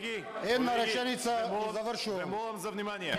Коллеги, Една колеги, реченица ве молам- и завршувам. За внимание.